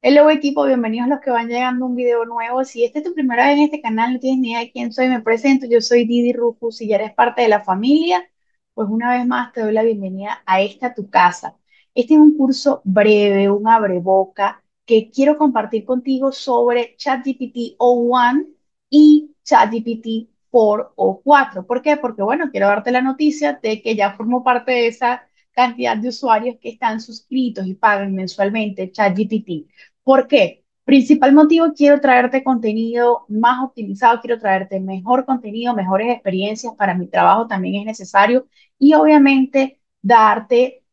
Hello equipo, bienvenidos a los que van llegando a un video nuevo. Si esta es tu primera vez en este canal, no tienes ni idea de quién soy, me presento. Yo soy Didi Rufus. Si ya eres parte de la familia, pues una vez más te doy la bienvenida a esta tu casa. Este es un curso breve, un abreboca, que quiero compartir contigo sobre ChatGPT o1 y ChatGPT 4 o 4. ¿Por qué? Porque bueno, quiero darte la noticia de que ya formo parte de esa cantidad de usuarios que están suscritos y pagan mensualmente ChatGPT. ¿Por qué? Principal motivo, quiero traerte contenido más optimizado, quiero traerte mejor contenido, mejores experiencias para mi trabajo también es necesario y obviamente darte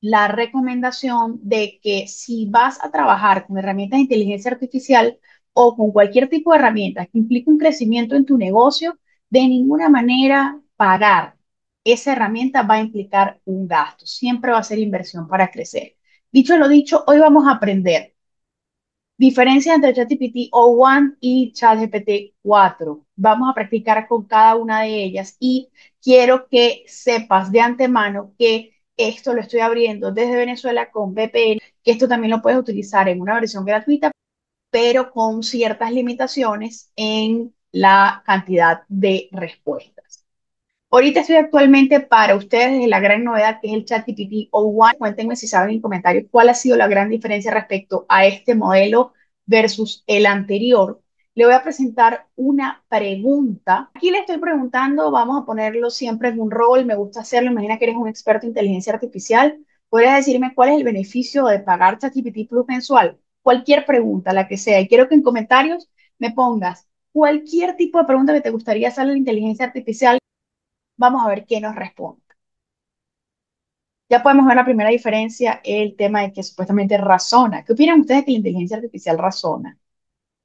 la recomendación de que si vas a trabajar con herramientas de inteligencia artificial o con cualquier tipo de herramienta que implique un crecimiento en tu negocio, de ninguna manera pagar esa herramienta va a implicar un gasto, siempre va a ser inversión para crecer. Dicho lo dicho, hoy vamos a aprender Diferencia entre ChatGPT o1 y ChatGPT 4. Vamos a practicar con cada una de ellas y quiero que sepas de antemano que esto lo estoy abriendo desde Venezuela con VPN, que esto también lo puedes utilizar en una versión gratuita, pero con ciertas limitaciones en la cantidad de respuestas. Ahorita estoy actualmente para ustedes la gran novedad que es el ChatGPT O1. Cuéntenme si saben en comentarios cuál ha sido la gran diferencia respecto a este modelo versus el anterior. Le voy a presentar una pregunta. Aquí le estoy preguntando, vamos a ponerlo siempre en un rol, me gusta hacerlo, imagina que eres un experto en inteligencia artificial. ¿Podrías decirme cuál es el beneficio de pagar ChatGPT Plus mensual? Cualquier pregunta, la que sea. Y quiero que en comentarios me pongas cualquier tipo de pregunta que te gustaría hacer a la inteligencia artificial Vamos a ver qué nos responde. Ya podemos ver la primera diferencia, el tema de que supuestamente razona. ¿Qué opinan ustedes de que la inteligencia artificial razona?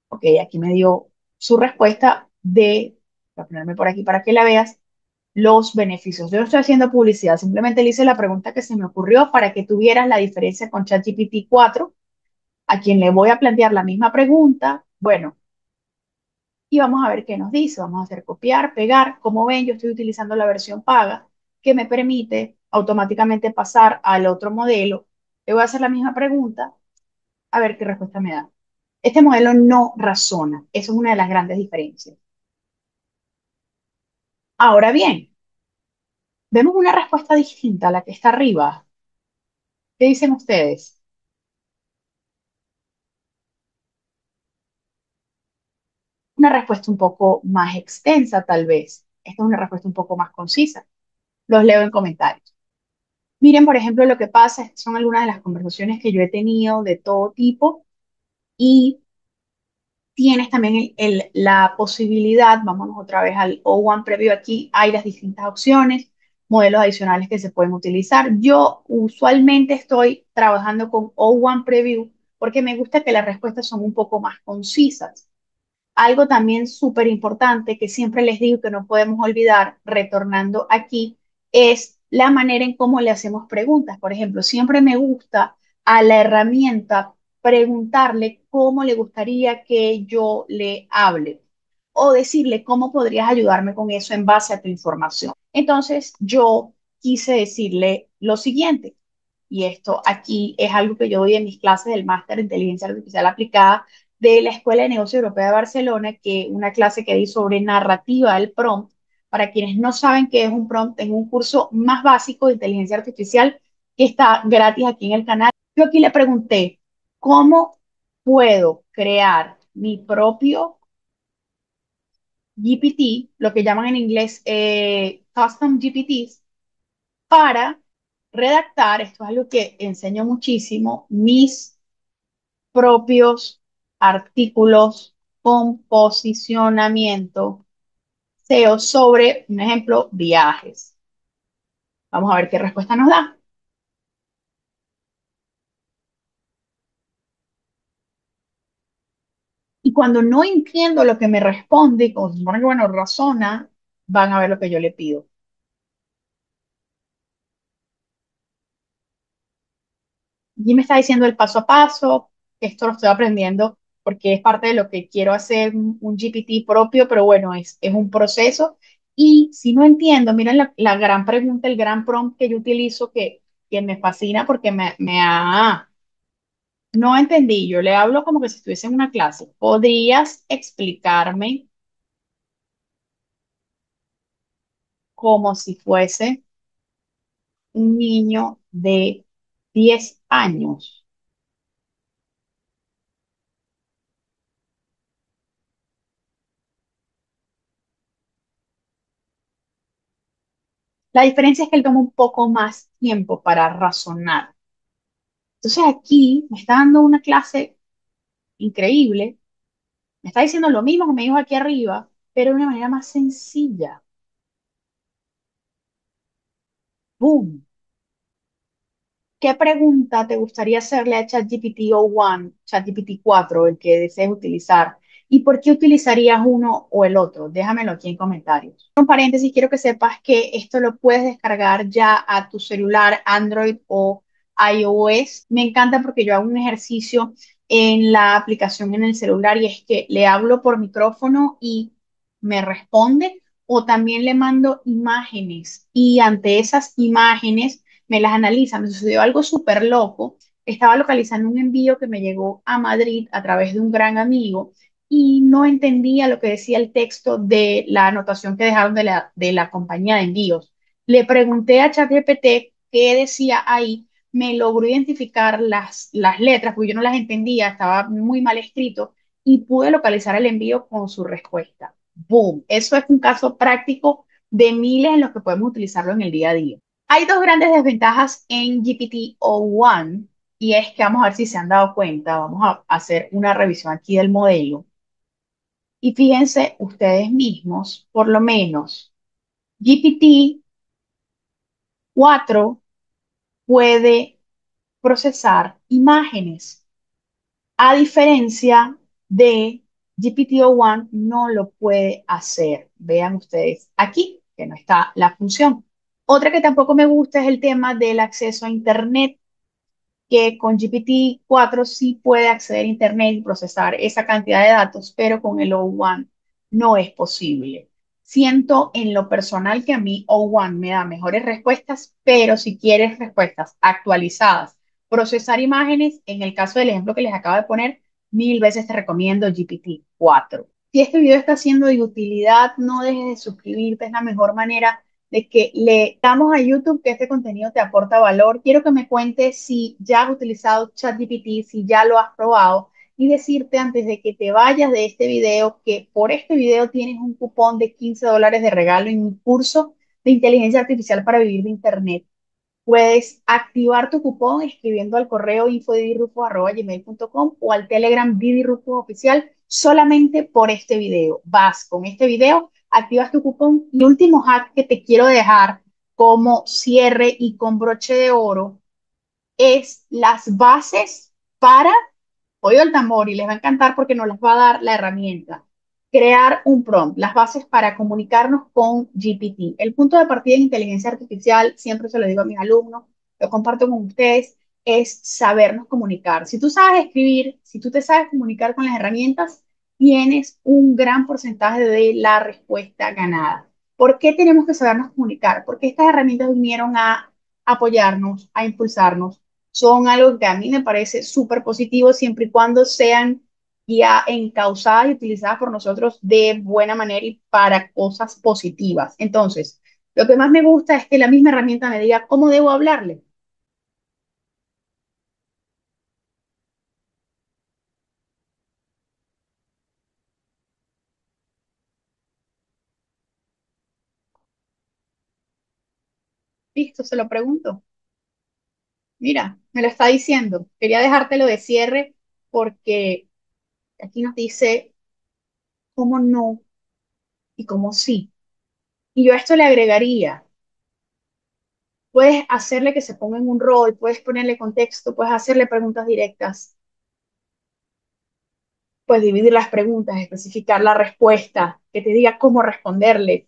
Ok, aquí me dio su respuesta de, voy a ponerme por aquí para que la veas, los beneficios. Yo no estoy haciendo publicidad, simplemente le hice la pregunta que se me ocurrió para que tuvieras la diferencia con ChatGPT 4, a quien le voy a plantear la misma pregunta. Bueno, y vamos a ver qué nos dice. Vamos a hacer copiar, pegar. Como ven, yo estoy utilizando la versión paga que me permite automáticamente pasar al otro modelo. Le voy a hacer la misma pregunta a ver qué respuesta me da. Este modelo no razona. Eso es una de las grandes diferencias. Ahora bien, vemos una respuesta distinta a la que está arriba. ¿Qué dicen ustedes? Una respuesta un poco más extensa, tal vez. Esta es una respuesta un poco más concisa. Los leo en comentarios. Miren, por ejemplo, lo que pasa, son algunas de las conversaciones que yo he tenido de todo tipo y tienes también la posibilidad, vámonos otra vez al O1 previo aquí, hay las distintas opciones, modelos adicionales que se pueden utilizar. Yo usualmente estoy trabajando con O1 Preview porque me gusta que las respuestas son un poco más concisas. Algo también súper importante que siempre les digo que no podemos olvidar, retornando aquí, es la manera en cómo le hacemos preguntas. Por ejemplo, siempre me gusta a la herramienta preguntarle cómo le gustaría que yo le hable o decirle cómo podrías ayudarme con eso en base a tu información. Entonces, yo quise decirle lo siguiente, y esto aquí es algo que yo doy en mis clases del máster de inteligencia artificial aplicada de la Escuela de Negocio Europea de Barcelona, que una clase que di sobre narrativa del prompt. Para quienes no saben qué es un prompt, en un curso más básico de inteligencia artificial que está gratis aquí en el canal. Yo aquí le pregunté, ¿cómo puedo crear mi propio GPT, lo que llaman en inglés eh, Custom GPTs, para redactar, esto es algo que enseño muchísimo, mis propios artículos con posicionamiento SEO sobre, un ejemplo, viajes. Vamos a ver qué respuesta nos da. Y cuando no entiendo lo que me responde, y como se supone que, bueno, razona, van a ver lo que yo le pido. Y me está diciendo el paso a paso, esto lo estoy aprendiendo porque es parte de lo que quiero hacer un, GPT propio, pero bueno, es, es un proceso. Y si no entiendo, miren la, gran pregunta, el gran prompt que yo utilizo que, que me fascina porque me, me ha No entendí, yo le hablo como que si estuviese en una clase. ¿Podrías explicarme como si fuese un niño de 10 años? La diferencia es que él toma un poco más tiempo para razonar. Entonces aquí me está dando una clase increíble, me está diciendo lo mismo que me dijo aquí arriba, pero de una manera más sencilla. ¡Boom! ¿Qué pregunta te gustaría hacerle a ChatGPT o1, ChatGPT 4, el que desees utilizar? ¿Y por qué utilizarías uno o el otro? Déjamelo aquí en comentarios. Un paréntesis, quiero que sepas que esto lo puedes descargar ya a tu celular Android o iOS. Me encanta porque yo hago un ejercicio en la aplicación en el celular y es que le hablo por micrófono y me responde o también le mando imágenes y ante esas imágenes me las analiza. Me sucedió algo súper loco. Estaba localizando un envío que me llegó a Madrid a través de un gran amigo y no entendía lo que decía el texto de la anotación que dejaron de la, de la compañía de envíos. Le pregunté a ChatGPT qué decía ahí, me logró identificar las, las letras, porque yo no las entendía, estaba muy mal escrito, y pude localizar el envío con su respuesta. Boom, eso es un caso práctico de miles en los que podemos utilizarlo en el día a día. Hay dos grandes desventajas en GPT-o1 y es que vamos a ver si se han dado cuenta, vamos a hacer una revisión aquí del modelo. Y fíjense ustedes mismos, por lo menos, GPT-4 puede procesar imágenes, a diferencia de GPT-o1 no lo puede hacer. Vean ustedes aquí que no está la función. Otra que tampoco me gusta es el tema del acceso a Internet, que con GPT-4 sí puede acceder a Internet y procesar esa cantidad de datos, pero con el O1 no es posible. Siento en lo personal que a mí O1 me da mejores respuestas, pero si quieres respuestas actualizadas, procesar imágenes, en el caso del ejemplo que les acabo de poner, mil veces te recomiendo GPT-4. Si este video está siendo de utilidad, no dejes de suscribirte, es la mejor manera de que le damos a YouTube que este contenido te aporta valor. Quiero que me cuentes si ya has utilizado ChatGPT, si ya lo has probado y decirte antes de que te vayas de este video que por este video tienes un cupón de 15 dólares de regalo en mi curso de inteligencia artificial para vivir de Internet. Puedes activar tu cupón escribiendo al correo infodidirufo.gmail.com o al telegram Didirufo oficial solamente por este video. Vas con este video activas tu cupón. Y último hack que te quiero dejar como cierre y con broche de oro es las bases para, oído el tambor y les va a encantar porque nos las va a dar la herramienta. Crear un prompt, las bases para comunicarnos con GPT. El punto de partida en inteligencia artificial, siempre se lo digo a mis alumnos, lo comparto con ustedes, es sabernos comunicar. Si tú sabes escribir, si tú te sabes comunicar con las herramientas, tienes un gran porcentaje de la respuesta ganada. ¿Por qué tenemos que sabernos comunicar? Porque estas herramientas vinieron a apoyarnos, a impulsarnos. Son algo que a mí me parece súper positivo siempre y cuando sean ya encausadas y utilizadas por nosotros de buena manera y para cosas positivas. Entonces, lo que más me gusta es que la misma herramienta me diga cómo debo hablarle. Listo, se lo pregunto. Mira, me lo está diciendo. Quería dejártelo de cierre porque aquí nos dice cómo no y cómo sí. Y yo a esto le agregaría, puedes hacerle que se ponga en un rol, puedes ponerle contexto, puedes hacerle preguntas directas, puedes dividir las preguntas, especificar la respuesta, que te diga cómo responderle,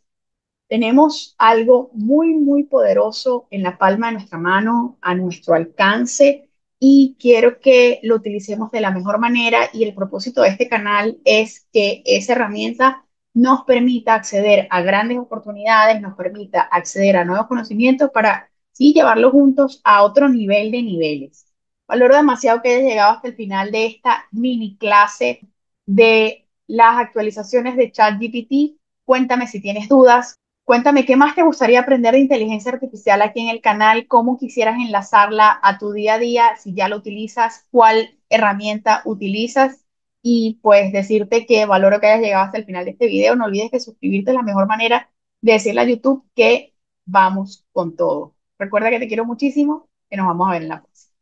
tenemos algo muy, muy poderoso en la palma de nuestra mano, a nuestro alcance, y quiero que lo utilicemos de la mejor manera. Y el propósito de este canal es que esa herramienta nos permita acceder a grandes oportunidades, nos permita acceder a nuevos conocimientos para sí llevarlo juntos a otro nivel de niveles. Valoro demasiado que hayas llegado hasta el final de esta mini clase de las actualizaciones de ChatGPT. Cuéntame si tienes dudas. Cuéntame qué más te gustaría aprender de inteligencia artificial aquí en el canal, cómo quisieras enlazarla a tu día a día, si ya lo utilizas, cuál herramienta utilizas y pues decirte que valoro que hayas llegado hasta el final de este video. No olvides que suscribirte es la mejor manera de decirle a YouTube que vamos con todo. Recuerda que te quiero muchísimo, que nos vamos a ver en la próxima.